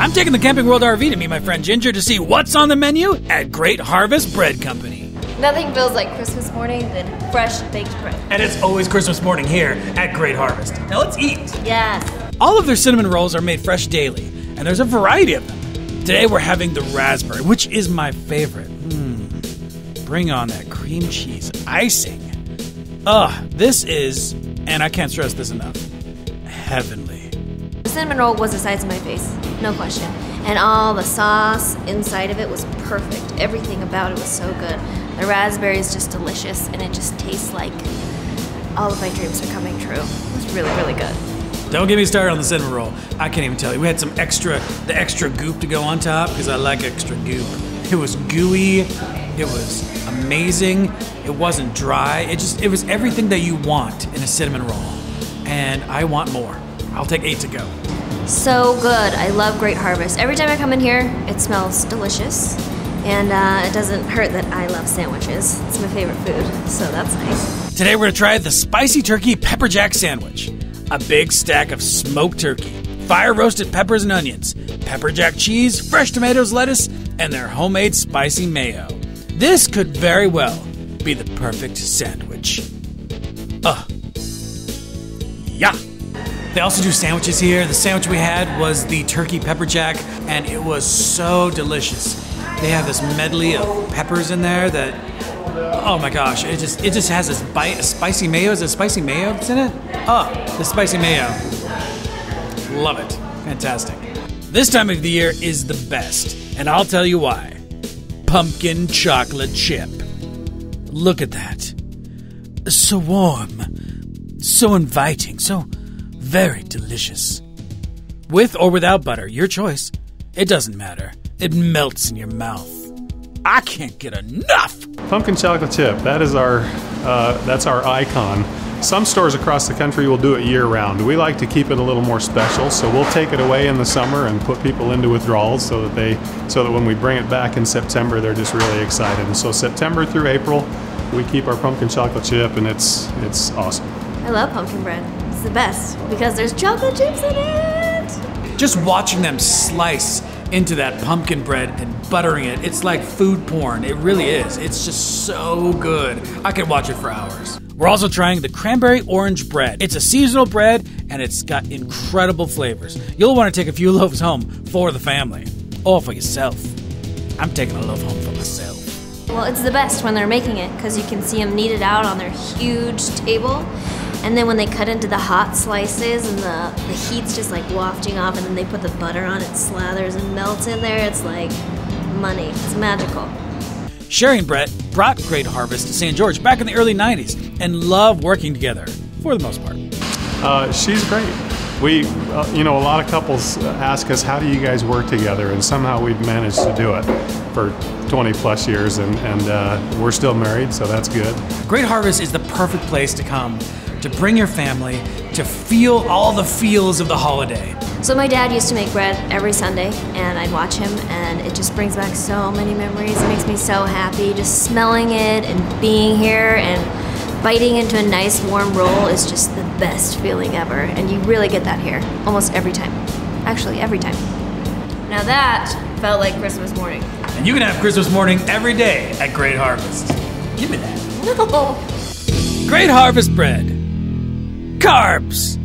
I'm taking the Camping World RV to meet my friend Ginger to see what's on the menu at Great Harvest Bread Company. Nothing feels like Christmas morning than fresh baked bread. And it's always Christmas morning here at Great Harvest. Now let's eat. Yes. All of their cinnamon rolls are made fresh daily, and there's a variety of them. Today we're having the raspberry, which is my favorite. Mmm. Bring on that cream cheese icing. Ugh, this is, and I can't stress this enough, heavenly. The cinnamon roll was the size of my face, no question. And all the sauce inside of it was perfect. Everything about it was so good. The raspberry is just delicious, and it just tastes like all of my dreams are coming true. It was really, really good. Don't get me started on the cinnamon roll. I can't even tell you. We had some extra, the extra goop to go on top because I like extra goop. It was gooey. It was amazing. It wasn't dry. It just, it was everything that you want in a cinnamon roll. And I want more. I'll take eight to go. So good. I love Great Harvest. Every time I come in here, it smells delicious. And uh, it doesn't hurt that I love sandwiches. It's my favorite food, so that's nice. Today we're gonna try the spicy turkey pepper jack sandwich. A big stack of smoked turkey, fire roasted peppers and onions, pepper jack cheese, fresh tomatoes, lettuce, and their homemade spicy mayo. This could very well be the perfect sandwich. Ugh. Yeah. They also do sandwiches here. The sandwich we had was the turkey pepper jack, and it was so delicious. They have this medley of peppers in there that Oh my gosh! It just it just has this bite, spicy mayo. Is it spicy mayo that's in it? Oh, the spicy mayo. Love it. Fantastic. This time of the year is the best, and I'll tell you why. Pumpkin chocolate chip. Look at that. So warm, so inviting, so very delicious. With or without butter, your choice. It doesn't matter. It melts in your mouth. I can't get enough. Pumpkin chocolate chip. That is our uh, that's our icon. Some stores across the country will do it year round. We like to keep it a little more special, so we'll take it away in the summer and put people into withdrawals so that they so that when we bring it back in September, they're just really excited. And so September through April, we keep our pumpkin chocolate chip, and it's it's awesome. I love pumpkin bread. It's the best because there's chocolate chips in it. Just watching them slice into that pumpkin bread and buttering it, it's like food porn. It really is. It's just so good. I could watch it for hours. We're also trying the cranberry orange bread. It's a seasonal bread and it's got incredible flavors. You'll want to take a few loaves home for the family or for yourself. I'm taking a loaf home for myself. Well, it's the best when they're making it because you can see them kneaded out on their huge table. And then when they cut into the hot slices and the, the heat's just like wafting off, and then they put the butter on it, slathers and melts in there, it's like money. It's magical. Sherry and Brett brought Great Harvest to St. George back in the early 90s and love working together for the most part. Uh, she's great. We, uh, you know, a lot of couples ask us, how do you guys work together? And somehow we've managed to do it for 20 plus years, and, and uh, we're still married, so that's good. Great Harvest is the perfect place to come to bring your family to feel all the feels of the holiday. So my dad used to make bread every Sunday, and I'd watch him, and it just brings back so many memories. It makes me so happy. Just smelling it and being here and biting into a nice warm roll is just the best feeling ever, and you really get that here almost every time. Actually, every time. Now that felt like Christmas morning. And you can have Christmas morning every day at Great Harvest. Give me that. No. Great Harvest bread. Carbs.